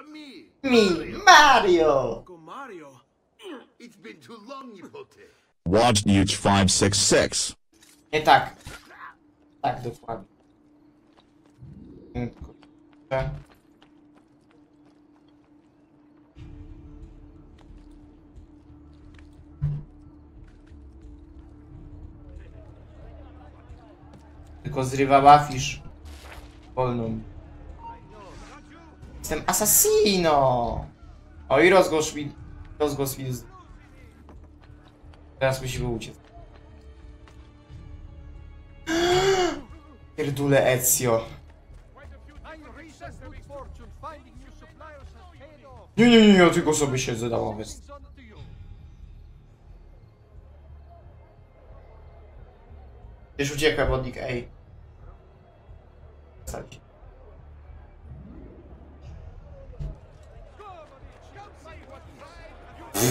It's a me. Mi, Mario! Mario. It's been too long, Nipote. Watch Nuge 566. Nie tak. Tak, dokładnie. Kurczę. Tylko zrywa bafisz. Wolną. Jestem assassino! O i rozgłosz mi... Rozgłos mi... Teraz musimy uciec. Pierdule Ezio. Nie, nie, nie, ja tylko sobie siedzę na ławie. Już uciekaj, wodnik, ej. Wstać.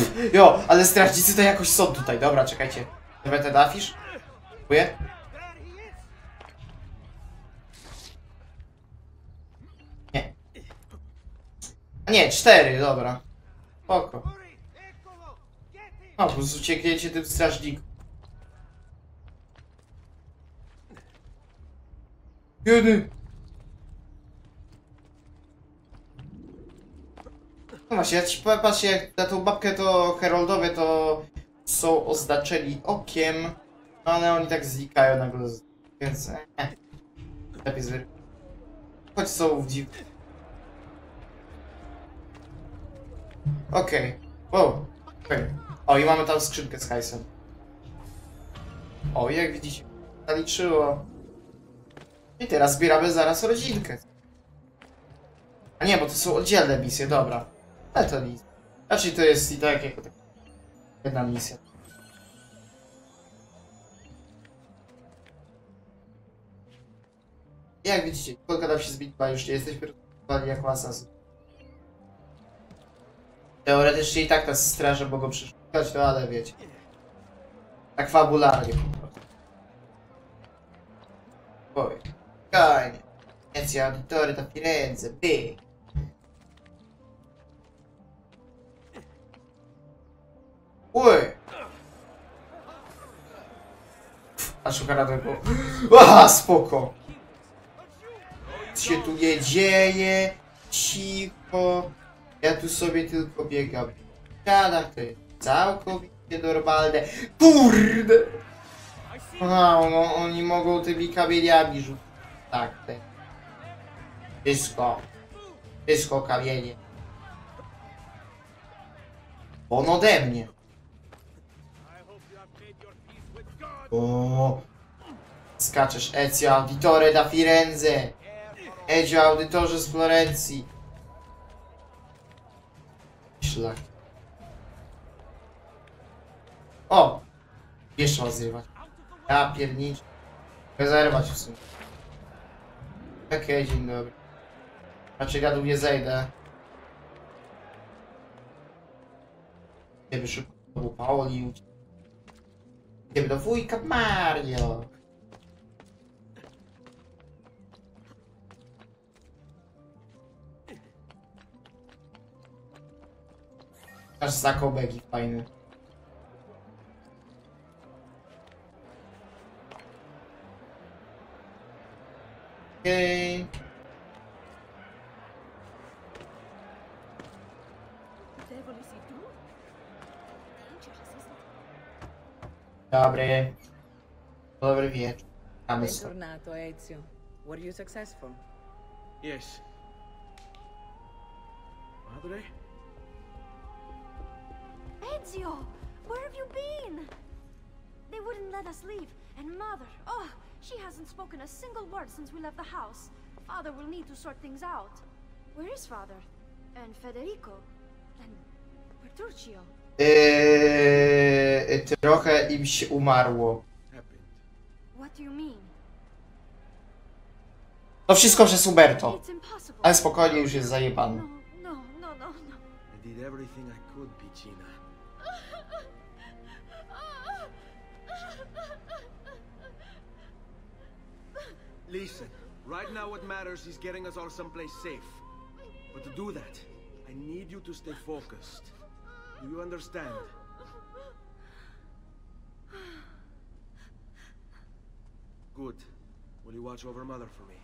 Jo, ale strażnicy to jakoś są tutaj. Dobra, czekajcie. Dobra, ten afisz? Dziękuję. Nie. A nie, cztery, dobra. Spoko. No, po prostu tym strażnikom. Kiedy? No właśnie, ja ci powiem, patrzcie, jak na tą babkę to heroldowie to są oznaczeni okiem, no ale oni tak znikają nagle, więc eh, lepiej zwy... Choć są w dziw... Okej, wow, okej. O, i mamy tam skrzynkę z hajsem. O, jak widzicie, zaliczyło. I teraz zbieramy zaraz rodzinkę. A nie, bo to są oddzielne misje, dobra. Ale to nic. Znaczy to jest i tak jako tak jedna misja. Jak widzicie, kolka nam się zmieniła, już nie jesteśmy rozpoznawani jako asasyn. Teoretycznie i tak nas straże mogą przeszukać, no ale wiecie. Tak fabularnie po prostu. Oj. Fajnie. Ezio Auditore da Firenze, by. Oj! A szuka tego. Aha, spoko! Co się tu nie dzieje? Cicho. Ja tu sobie tylko biegam. W ścianach to jest całkowicie normalne. Kurde! Aha, no oni mogą tymi kamieniami rzucić. Tak, te. Dysko. Dysko kamienie. On ode mnie. O, skaczesz Ezio Auditore da Firenze. Ezio Auditorze z Florencji. Szlak. O! Jeszcze ma zrywać. Ja piernicz. Zerwać w sumie. Okej, dzień dobry. Raczej gadu nie zejdę. Idziemy szybko do Paoli. Idziemy do wujka Mario. Aż zakobegi fajny. Okej. devil it? Dobry. Dobry wieczór. Mamy so. Bentornato, Ezio. Were you successful? Yes. Madre? Ezio, where have you been? They wouldn't let us leave. And Mother, oh, she hasn't spoken a single word since we left the house. Father will need to sort things out. Where is Father? And Federico? And Petruccio? Yy, trochę im się umarło. To wszystko przez Uberto. It's impossible. Ale spokojnie, już jest zajebany. No, no, no. Listen, right now what matters is getting us all someplace safe. But to do that, I need you to stay focused. Do you understand? Good. Will you watch over Mother for me?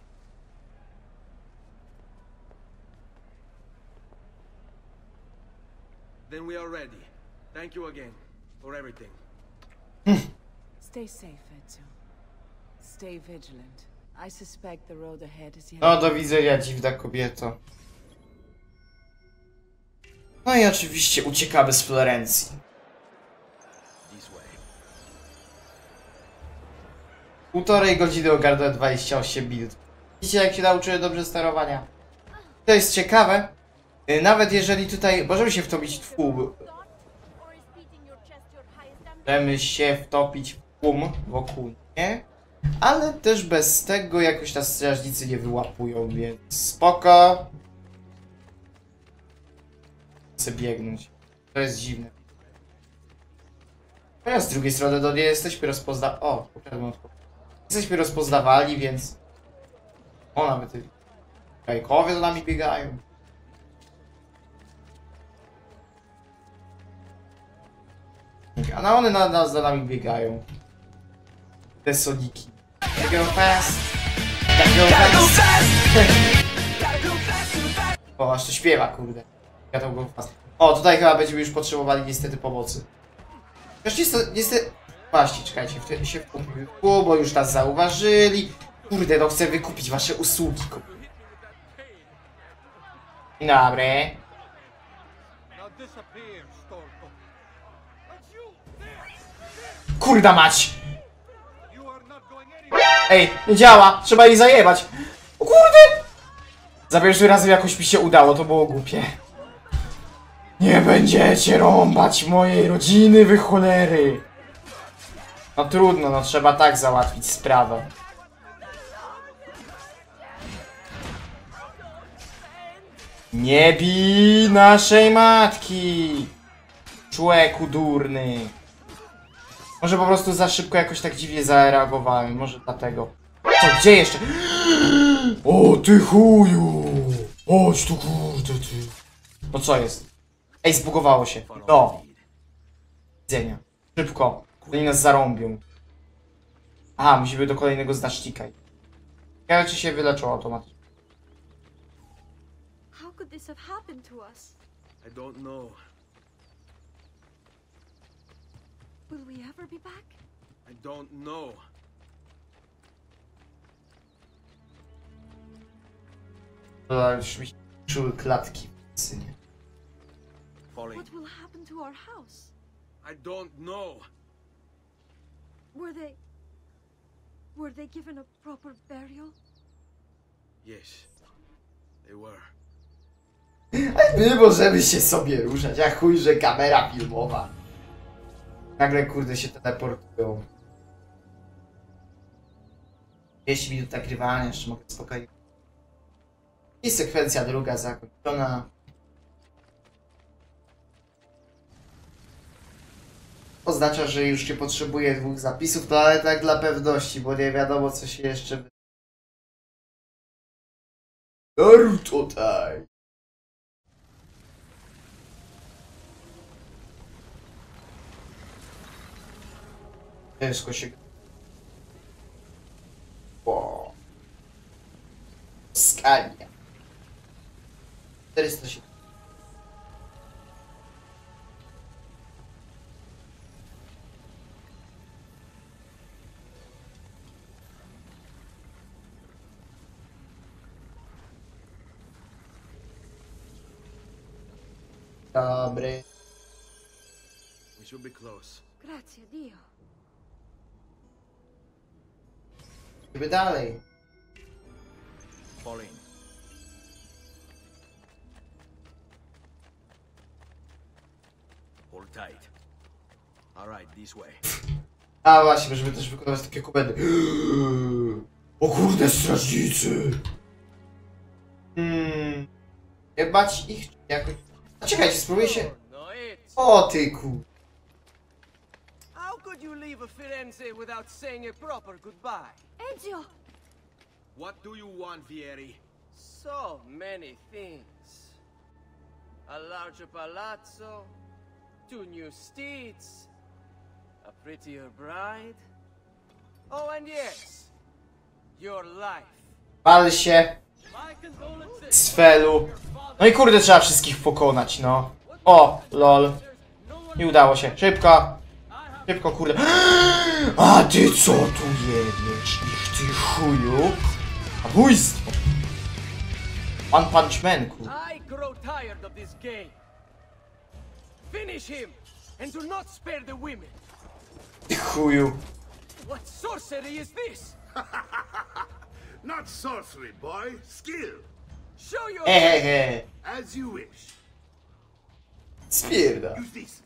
Then we are ready. Thank you again for everything. Stay safe, Ezio. Stay vigilant. I suspect the road ahead is yet. No do widzenia, dziwna kobieto. No i oczywiście uciekamy z Florencji. Półtorej godziny ogarnąłem 28 minut. Widzicie jak się nauczyłem dobrze sterowania. To jest ciekawe. y, Nawet jeżeli tutaj możemy się wtopić w tłum. Możemy się wtopić w tłum wokół mnie. Ale też bez tego jakoś nas strażnicy nie wyłapują, więc spoko. Chcę biegnąć. To jest dziwne. Ja z drugiej strony no nie jesteśmy rozpozna... O, ukradłem. Jesteśmy rozpoznawali, więc... O, nawet... Kajkowie za nami biegają. A na one na nas za nami biegają. Te soniki. Gotta go fast. Gotta go fast. o, aż to śpiewa, kurde. Fast. O, tutaj chyba będziemy już potrzebowali niestety pomocy. Już niestety... niestety... Właśnie, czekajcie, wtedy się wkupimy w kół, bo już nas zauważyli. Kurde, no chcę wykupić wasze usługi. Dzień dobry. Kurda mać! Ej, nie działa! Trzeba jej zajebać! O kurde! Za pierwszym razem jakoś mi się udało, to było głupie. Nie będziecie rąbać mojej rodziny, wy cholery! No trudno, no trzeba tak załatwić sprawę. Nie bij naszej matki! Człeku durny. Może po prostu za szybko jakoś tak dziwnie zareagowałem, może dlatego. Co, gdzie jeszcze? O ty chuju! Chodź tu kurde ty. No co jest? Ej, zbugowało się. No. Widzenia. Szybko. Oni nas zarąbią. Aha, musimy do kolejnego znacznika. Ciekawe czy się wyleczą automatycznie. How could this have happened to us? I don't know. Will we ever be back? I don't know. To już mi się czuły klatki w synie. Falling. What will happen to our house? I don't know. Were they... Were they given a proper burial? Yes, they were. My możemy się sobie ruszać, a chuj, że kamera filmowa. Nagle kurde się teleportują. 10 minut nagrywania, jeszcze mogę spokojnie. I sekwencja druga zakończona. Oznacza, że już nie potrzebuję dwóch zapisów, no ale tak dla pewności, bo nie wiadomo co się jeszcze... Naruto time! Ciężko się... O. Skania. 407. be close. Grazie Dio. Idziemy dalej. Falling. Hold tight. All right, this way. A właśnie, możemy też wykonywać takie komendy. O kurde, strażnicy! Hmm. Nie bać ich jakoś... A czekajcie, spróbuję się... No, it's. O ty ku... How could you leave a Firenze without saying a proper goodbye? Ezio! What do you want, Vieri? So many things. a larger palazzo, two new steeds, a prettier bride. Oh, and yes, your life. Pal się, My condolences. Sfelu. No i kurde, trzeba wszystkich pokonać, no. O, lol. Nie udało się. Szybko. Szybko, kurde. A ty co tu jedziesz? Ich ty chuju. Zabójstwo. One Punch Man, kurde. I grow tired of this game. Finish him, and do not spare the women. Ty chuju. What sorcery is this? Not sorcery, boy. Skill. Show your. As you wish. Spierda. Use this.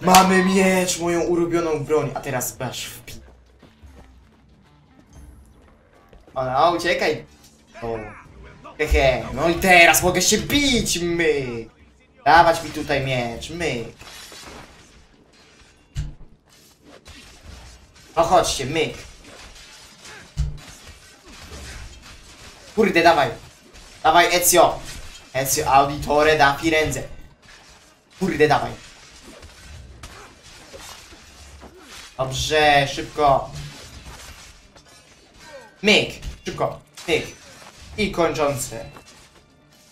Mamy miecz, moją ulubioną broń, a teraz basz w pi... O, no, uciekaj. O. Hehe, no i teraz mogę się bić, my. Dawać mi tutaj miecz, my. No chodźcie, myk. Kurde, dawaj. Dawaj, Ezio. Ezio Auditore da Firenze. Kurde, dawaj. Dobrze, szybko. Myk, szybko, myk. I kończący.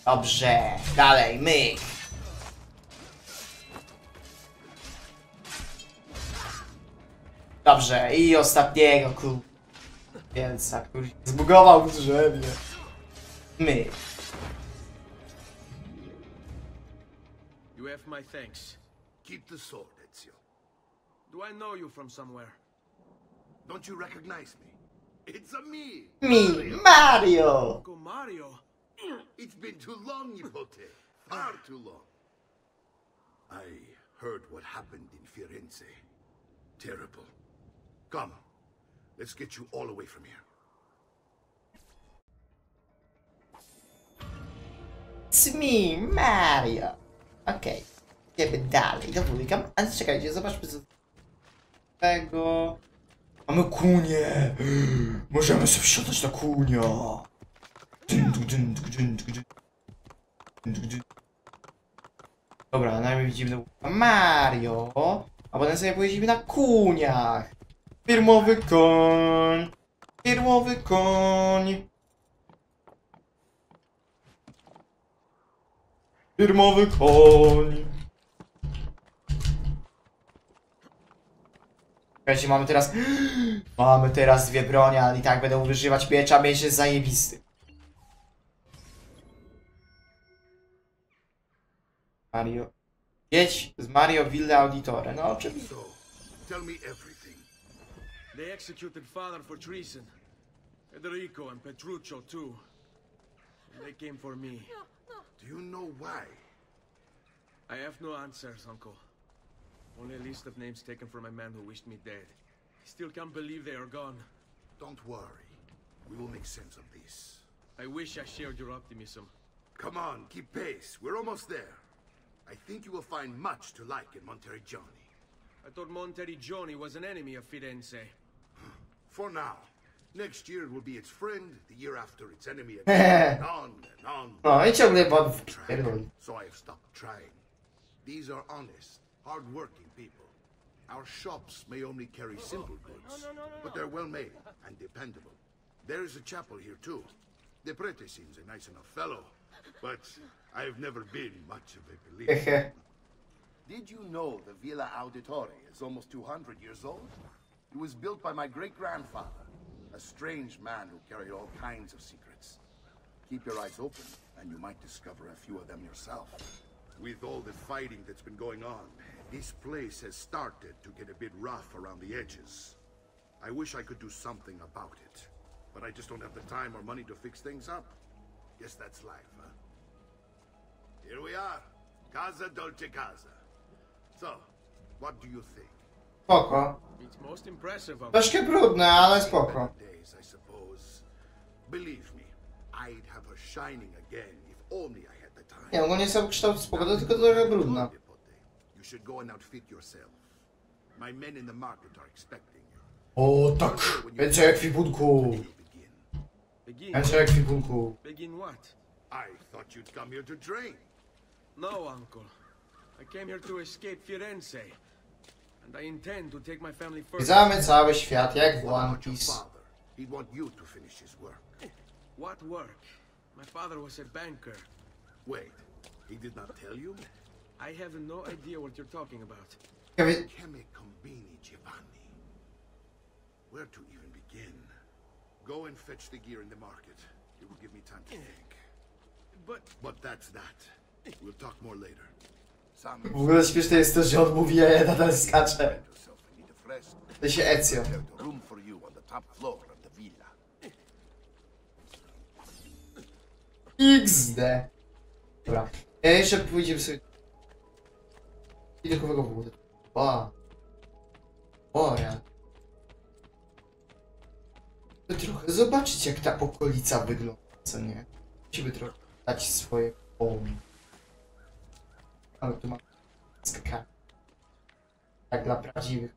Dobrze, dalej, myk. Dobrze, i ostatniego, kur... Wielca, kur... Zbugował w drzewie. Myk. My thanks. Keep the sword, Ezio. Do I know you from somewhere? Don't you recognize me? It's a me. Mi, Mario! Uncle Mario. It's been too long, Nipote. Far too long. I heard what happened in Firenze. Terrible. Come, let's get you all away from here. It's me, Mario. Okej. Idziemy dalej do wujka. Ale czekajcie, zobaczmy co... Tego... Mamy kunię! Możemy sobie wsiadać na kunia! Dobra, najpierw widzimy wujka Mario, a potem sobie pojedziemy na kuniach. Firmowy koń! Firmowy koń! Firmowy koń. Słuchajcie, mamy teraz... Mamy teraz dwie bronie, ale i tak będę używać miecza, miecz jest zajebisty. Mario. Jedź z Mario Villa Auditore. No oczywiście. Tell me everything. They executed father for treason. Federico and Petruccio too. And they came for me. Do you know why? I have no answers, Uncle. Only a list of names taken from a man who wished me dead. I still can't believe they are gone. Don't worry. We will make sense of this. I wish I shared your optimism. Come on, keep pace. We're almost there. I think you will find much to like in Monteriggioni. I thought Monteriggioni was an enemy of Firenze. For now. Next year it will be its friend, the year after its enemy again, and on and on. No i ciągle wam Track. So I have stopped trying. These are honest, hard-working people. Our shops may only carry oh, oh. simple goods, but they're well made and dependable. There is a chapel here too. The prete seems a nice enough fellow, but I've never been much of a believer. Did you know the Villa Auditore is almost 200 years old? It was built by my great-grandfather, a strange man who carried all kinds of secrets. Keep your eyes open, and you might discover a few of them yourself. With all the fighting that's been going on, this place has started to get a bit rough around the edges. I wish I could do something about it, but I just don't have the time or money to fix things up. Guess that's life, huh? Here we are. Casa Dolce Casa. So, what do you think? Spoko. It's most impressive, Uncle. Troszkę brudne, ale spoko. Better days, I suppose. Believe me, I'd have her shining again if only I had the time. Nie, ogólnie sam kształt spoko, to tylko trochę brudna. Nipote, You should go and outfit yourself. My men in the market are expecting you. O tak! Więcej ekwipunku! We'll begin. Begin. Więcej ekwipunku. Begin what? I thought you'd come here to drain. No, uncle. I came here to escape Firenze. And I intend to take my family further. Zwiedzamy cały świat jak w What One about your Piece. father? He'd want you to finish his work. What work? My father was a banker. Wait, he did not tell you? I have no idea what you're talking about. Ciekawie, Cheme Combini Giovanni. Where to even begin? Go and fetch the gear in the market. It will give me time to eh, think. But But that's that. We'll talk more later. Sam, w ogóle śmieszne jest to, że on mówi, a ja nadal skaczę. yourself and need a. To się Ezio. There's a room for you on the top floor of the villa. XD. Dobra. Ja jeszcze pójdziemy sobie... Widokowego w ogóle. Ba. O, ja. To trochę zobaczyć, jak ta okolica wygląda, co nie? Musimy trochę dać swoje pomy. Ale tu mam skakanie. Tak dla prawdziwych.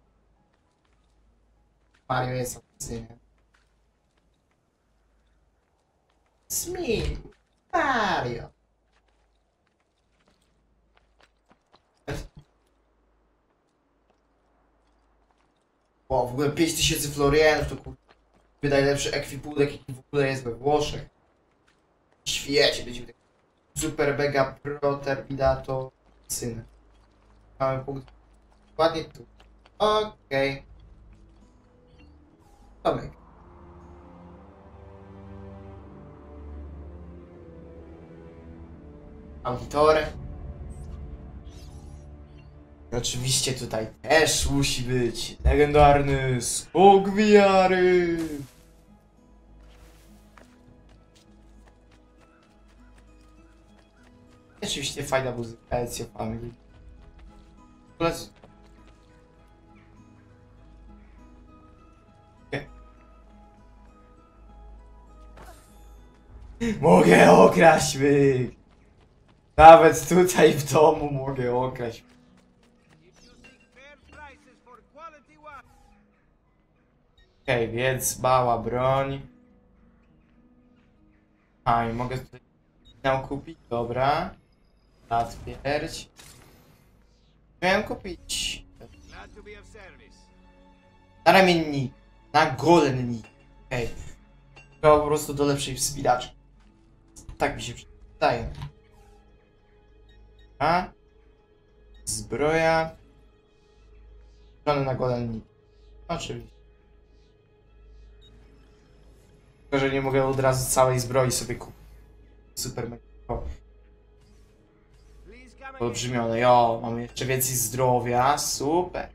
Mario jest. It's me, Mario. O, w ogóle 5000 florienów to kur... najlepszy ekwipunek jaki w ogóle jest we Włoszech. W świecie będziemy taki super mega pro terminato syn. Mamy punkt dokładnie tu. Okej. Tomek. Auditore. Oczywiście tutaj też musi być legendarny skok wiary. Oczywiście fajna muzyka Ezio Family. Mogę okraść myk. Nawet tutaj w domu mogę okraść. Okej, więc mała broń. A, i mogę tutaj ją kupić, dobra. Na twierć. Miałem kupić na ramiennik, na golennik. Okej. To po prostu do lepszej wspinaczki. Tak mi się wydaje. A? Zbroja. Żony na golennik. Oczywiście. Że nie mogę od razu całej zbroi sobie kupić. Super. Olbrzymione. Jo, mamy jeszcze więcej zdrowia. Super.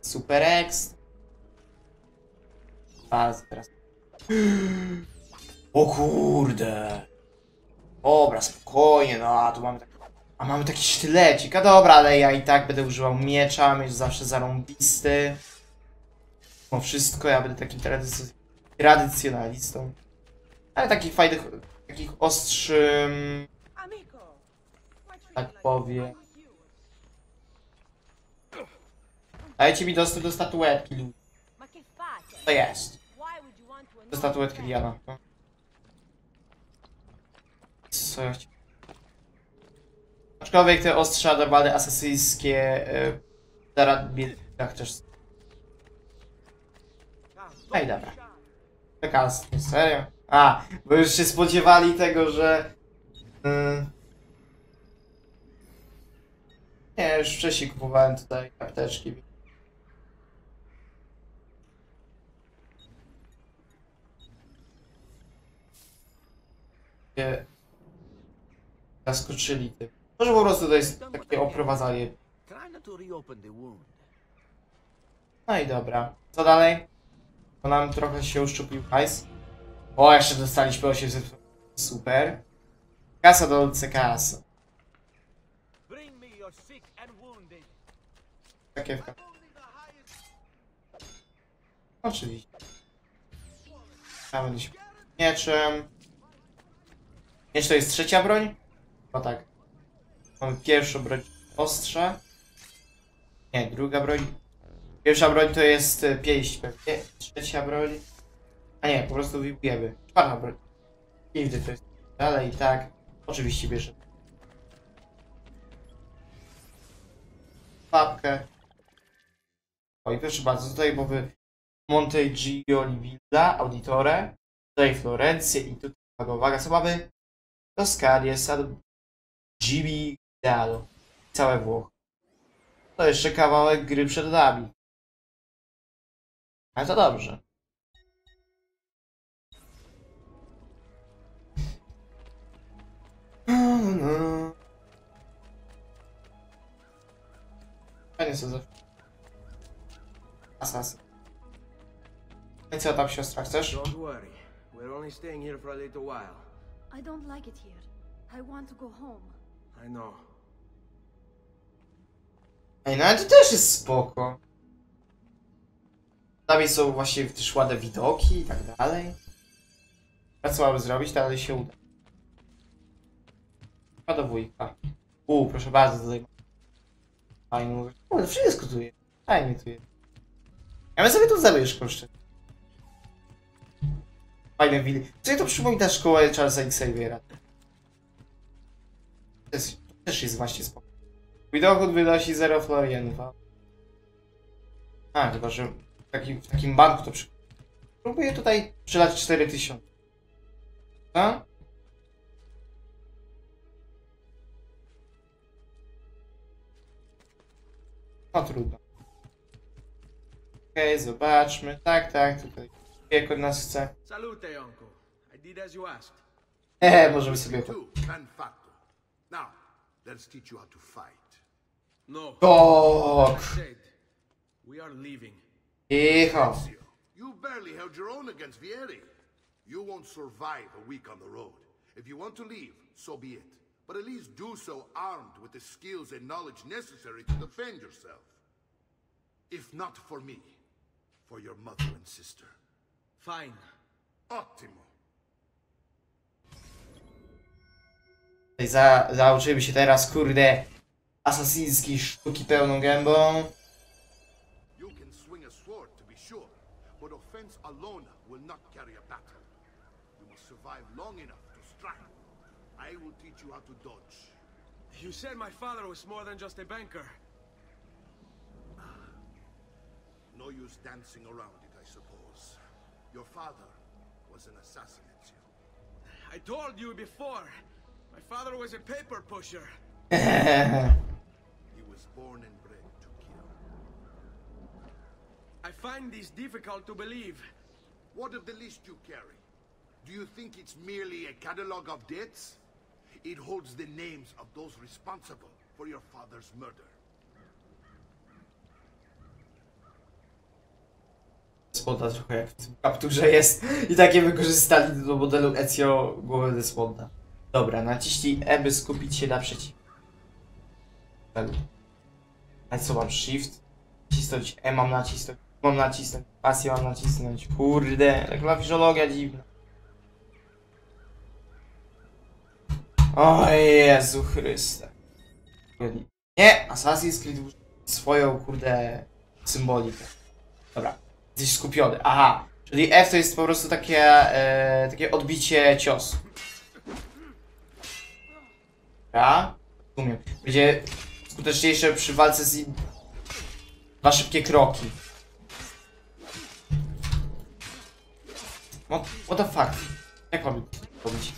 Super ekstra. Teraz. O kurde. Dobra, spokojnie, no a tu mamy tak. A mamy taki sztylecik, a dobra, ale ja i tak będę używał miecza, miecz zawsze zarąbisty. No wszystko, ja będę takim tradyc tradycjonalistą. Ale takich fajnych, takich ostrzym, Amico, tak powiem. Dajcie mi dostęp do statuetki? To jest. Do statuetki? Diana. no. Co ja chci- Aczkolwiek te ostrza normalne asesyjskie yy, zaraz mnie tak też. No i dobra. Taka serio? A, bo już się spodziewali tego, że. Yy... Nie, już wcześniej kupowałem tutaj apteczki. się zaskoczyli tym. Może po prostu to jest takie oprowadzanie. No i dobra. Co dalej? Bo nam trochę się uszczuplił hajs. O, jeszcze dostaliśmy 800. Super. Kasa do wounded. Takiewka. Oczywiście. Będę się mieczem. Miecz to jest trzecia broń? O tak. Mamy pierwszą broń ostrza. Nie, druga broń. Pierwsza broń to jest e, pięść pewnie. Trzecia broń. A nie, po prostu wyjmujemy. Czwarta broń. Nigdy to jest. dalej, tak. Oczywiście bierze. Papkę. O i proszę bardzo, tutaj mowy Monte Gioli Villa, Auditore, tutaj Florencję i tutaj, uwaga, uwaga, co mamy? Toscanię, Sad Gibi Idealo. Całe Włochy. To jeszcze kawałek gry przed nami. Ale to dobrze. Fajnie sobie zawsze. Asas. No i co tam siostra, chcesz? Don't worry. We're only staying here for a little while. I don't like it here. I want to go home. I know. Ej, no ale to też jest spoko. Tam są właśnie też ładne widoki i tak dalej. A co mamy zrobić, to ale się uda. Chyba do wujka. U, proszę bardzo, tutaj. Fajnie, ale wszystko tu jest. Fajnie tu jest. Ja bym sobie tu zamieszkał jeszcze. Fajne widy. Co to przypomina szkołę Charlesa Xaviera. To jest, to też jest właśnie spoko. Mój dochód wynosi 0 florienów. A, chyba, że takim, w takim banku to przy... Próbuję tutaj przelać 4000. Co? No trudno. Okej, zobaczmy. Tak, tak, tutaj. Jak od nas chce. Salute, uncle. I did as you asked. Ehe, możemy sobie... Now, let's teach you how to fight. No. Tak! Said, we are leaving. Cicho. Ezio, you barely held your own against Vieri. You won't survive a week on the road. If you want to leave, so be it. But at least do so armed with the skills and knowledge necessary to defend yourself. If not for me, for your mother and sister. Fine. Ottimo. Za, zauczymy się teraz, kurde, asasyńskiej sztuki pełną gębą. You can swing a sword, to be sure, but offense alone will not carry a battle. You must survive long enough to strike. I will teach you how to dodge. You said my father was more than just a banker. No use dancing around it, I suppose. Your father was an assassin, Ezio. I told you before. My father was a paper pusher. He was born and bred to kill. I find this difficult to believe. What of the list you carry? Do you think it's merely a catalog of debts? It holds the names of those responsible for your father's murder. Trochę jak w tym kapturze jest. I takie wykorzystali do modelu Ezio głowę Desmonda. Dobra, naciśnij E, by skupić się na przeciw. A co mam? Shift? Nacisnąć E mam nacisnąć. Mam nacisnąć. Pasję mam nacisnąć. Kurde, jak klawiszologia dziwna. O Jezu Chryste. Nie, Assassin's Creed swoją kurde symbolikę. Dobra, jesteś skupiony. Aha, czyli F to jest po prostu takie, e, takie odbicie ciosu. Dobra, rozumiem. Będzie skuteczniejsze przy walce z. Dwa szybkie kroki. What, what the fuck? Jak mam robić?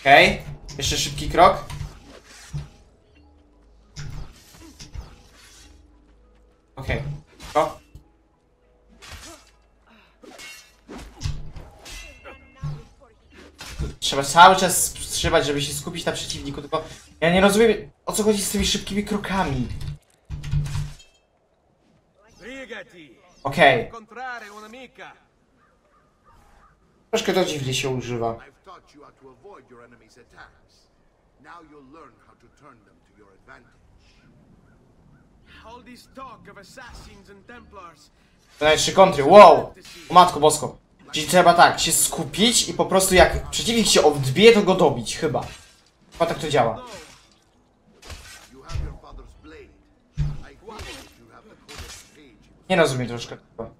Okej, okay. jeszcze szybki krok. Okej, okay. Trzeba cały czas strzelać, żeby się skupić na przeciwniku, tylko ja nie rozumiem o co chodzi z tymi szybkimi krokami. Okej, troszkę to dziwnie się używa. Trzy kontry, wow! O matko bosko. Czyli trzeba tak, się skupić i po prostu jak przeciwnik się odbije, to go dobić, chyba. Chyba tak to działa. Nie rozumiem troszkę tego.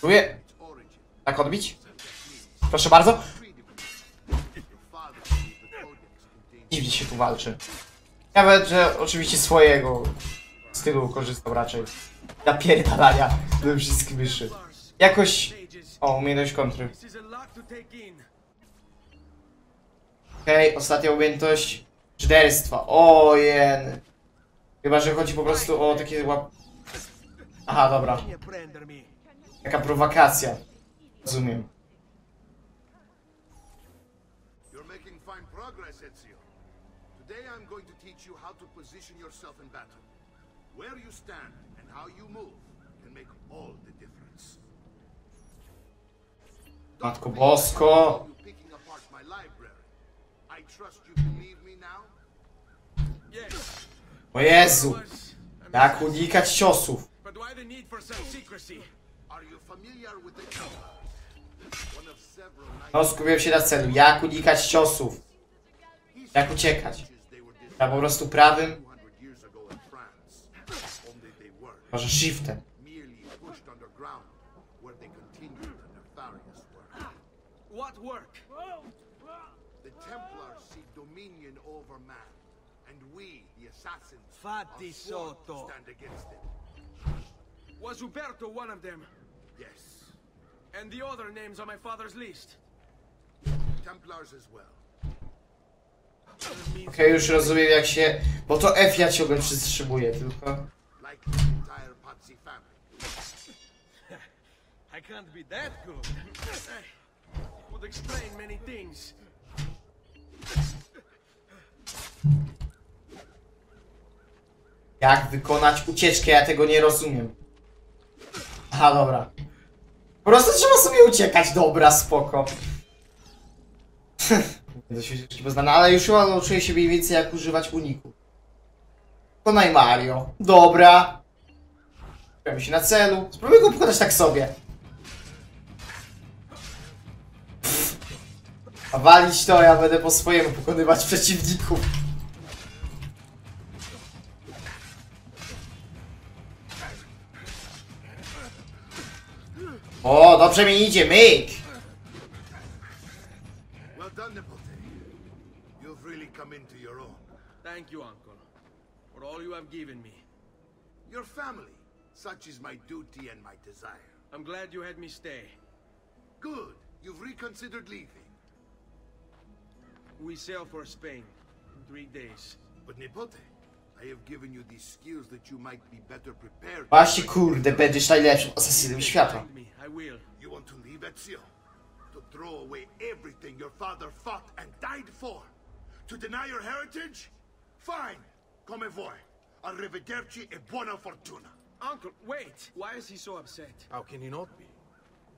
Próbuję tak odbić. Proszę bardzo. Dziwnie się tu walczy. Nawet, że oczywiście swojego stylu korzystał raczej. Napierdalania do wszystkich myszy. Jakoś... O, umiejętność kontry. Okej, okay, ostatnia umiejętność. Czderstwa. O, jen. Chyba, że chodzi po prostu o takie łap... Aha, dobra. Taka prowokacja. Rozumiem. You're making fine progress, Ezio. Today I'm going to teach you how to position yourself in battle. Where you stand and how you move can make all the difference. Matko Bosko. You picking apart my library. I trust you believe me now? Yes. O Jezu. Jak unikać ciosów. No, skupiłem się na celu. Jak unikać ciosów. Jak uciekać. Ja po prostu prawym, 200 years assassins, Fatti are sworn to sotto. stand against them. Was Uberto one of them? Yes, And the other names on my father's list? Templars as well. Okej, już rozumiem jak się... Bo to F ja ciągle przystrzymuję, tylko... Like entire Pazzi family. I can't be that good. Would explain many things. Jak wykonać ucieczkę? Ja tego nie rozumiem. Aha, dobra. Po prostu trzeba sobie uciekać, dobra, spoko. Dość ucieczki poznane, ale już chyba nauczyłem się mniej więcej jak używać uniku. Konaj Mario. Dobra. Skupiamy się na celu. Spróbuję go pokonać tak sobie. Pff. A walić to, ja będę po swojemu pokonywać przeciwników. O, dobrze mi idzie, myk! Well done, Nepote. You've really come into your own. Thank you, uncle, for all you have given me. Your family, such is my duty and my desire. I'm glad you had me stay. Good. You've reconsidered leaving. We sail for Spain in three days. But Nepote, Właśnie kurde, będziesz najlepszym asasynem świata. Remind me, I will. You want to leave Ezio? To throw away everything your father fought and died for? To deny your heritage? Fine. Come voi. Arrivederci e buona fortuna. Uncle, wait! Why is he so upset? How can he not be?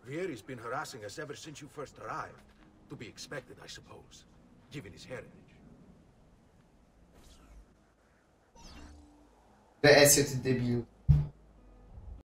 Vieri's been harassing us ever since you first arrived. To be expected, I suppose, given his heritage. Ezio, ty debilu.